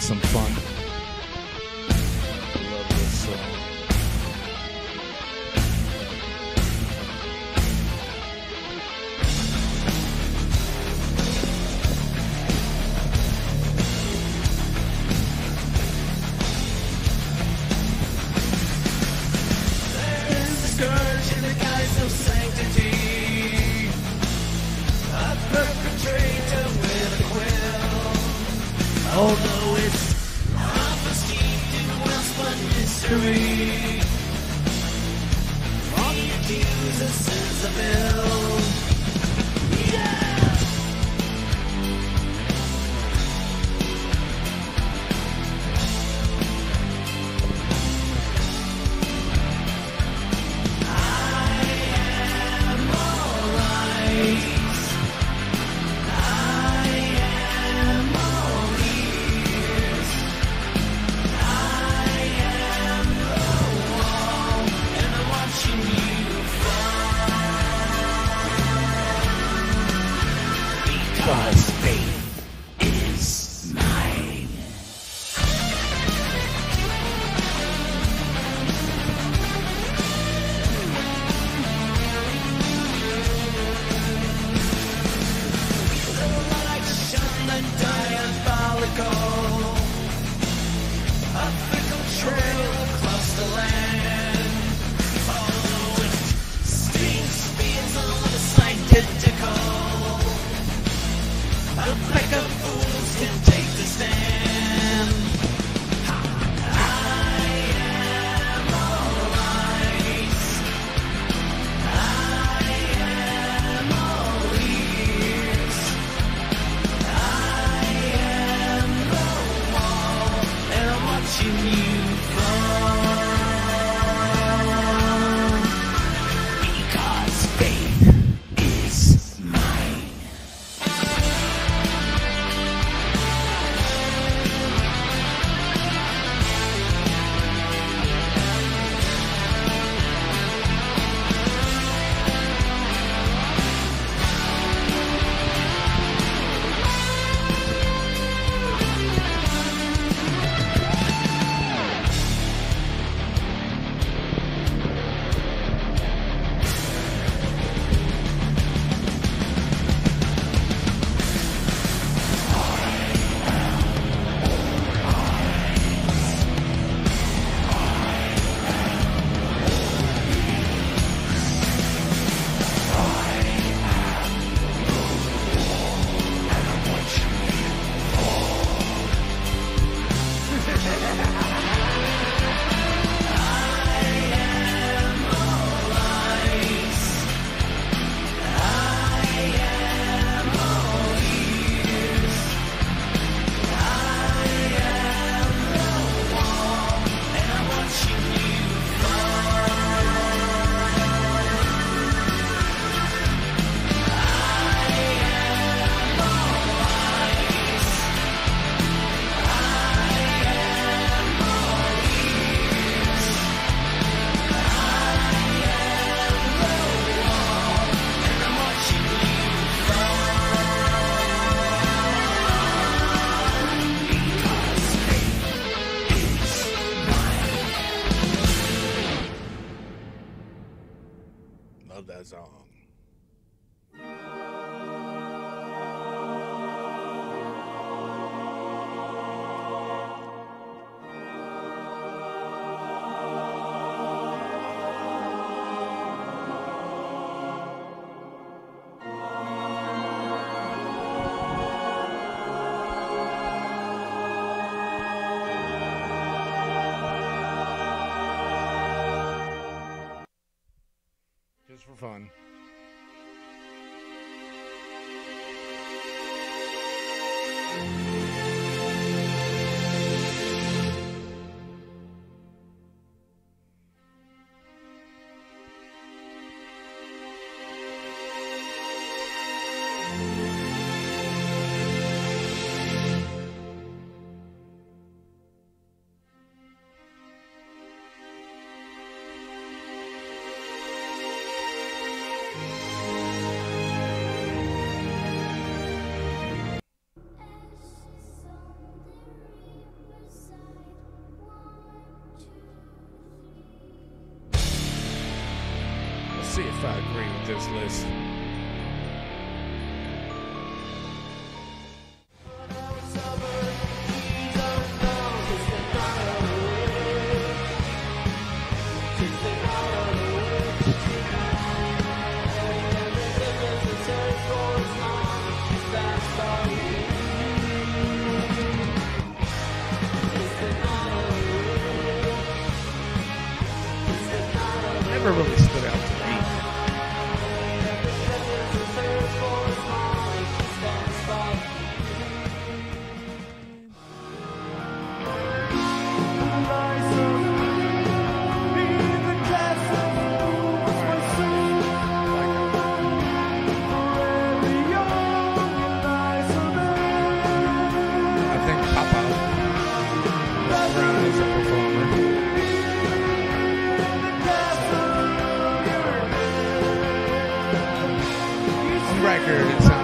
some fun. I love this song. This is a bill. Space. on. If I agree with this list. Never really record,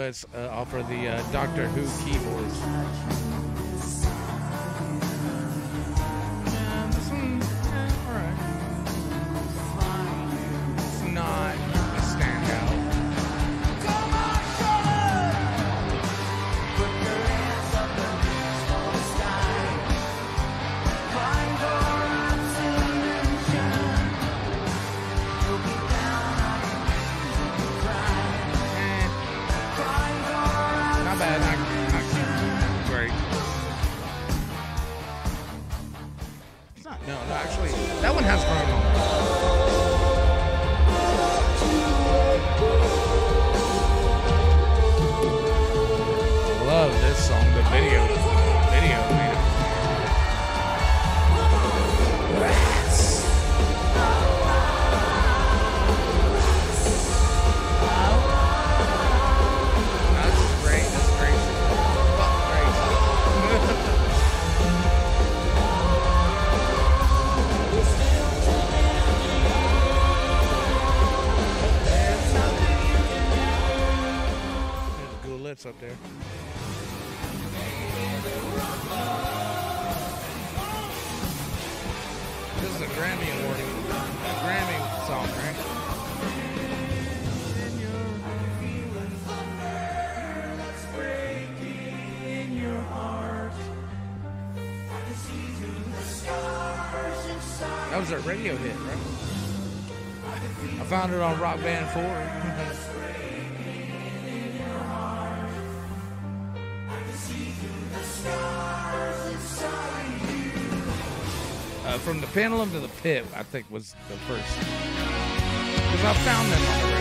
let's uh, offer the uh, Doctor Who keyboards. that's up there. This is a Grammy Award, a Grammy song, right? That was a radio hit, right? I found it on Rock Band 4. uh, from the pendulum to the pit. I think was the first because I found them on the.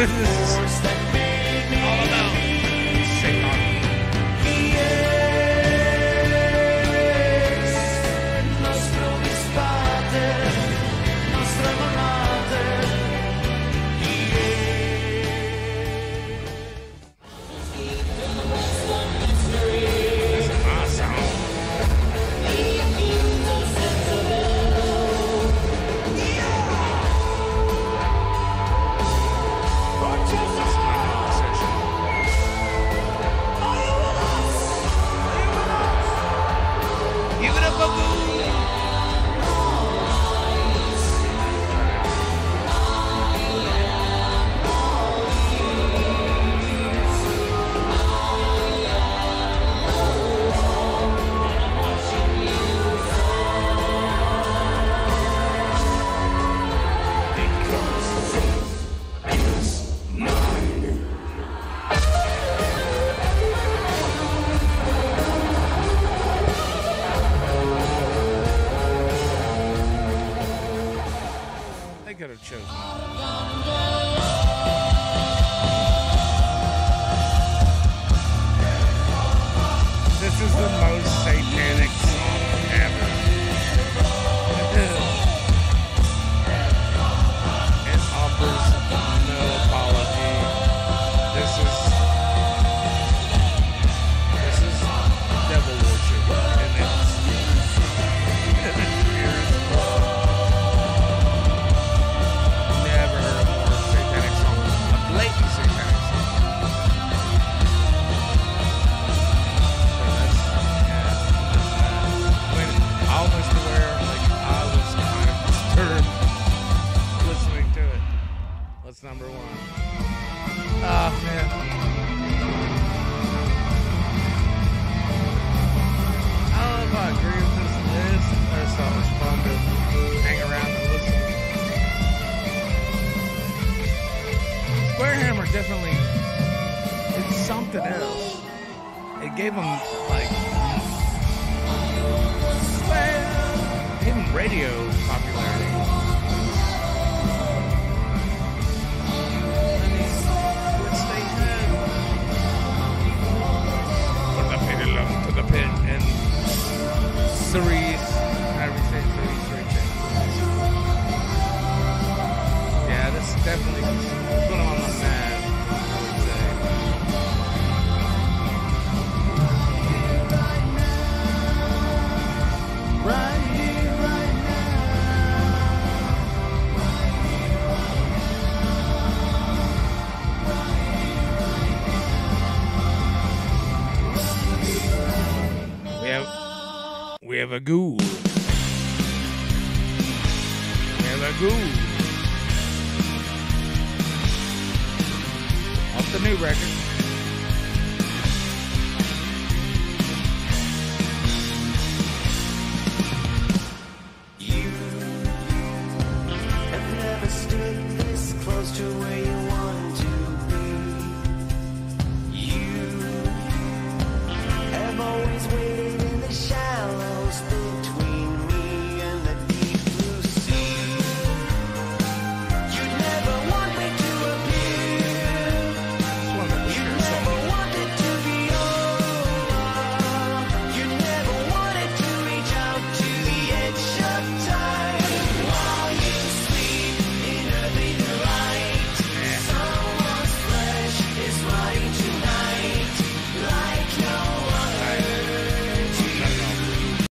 Peace. chosen. It gave him like him radio popularity. Put the pin in love, put the pin in Cerise. Yeah, definitely one of a ghoul. And a ghoul.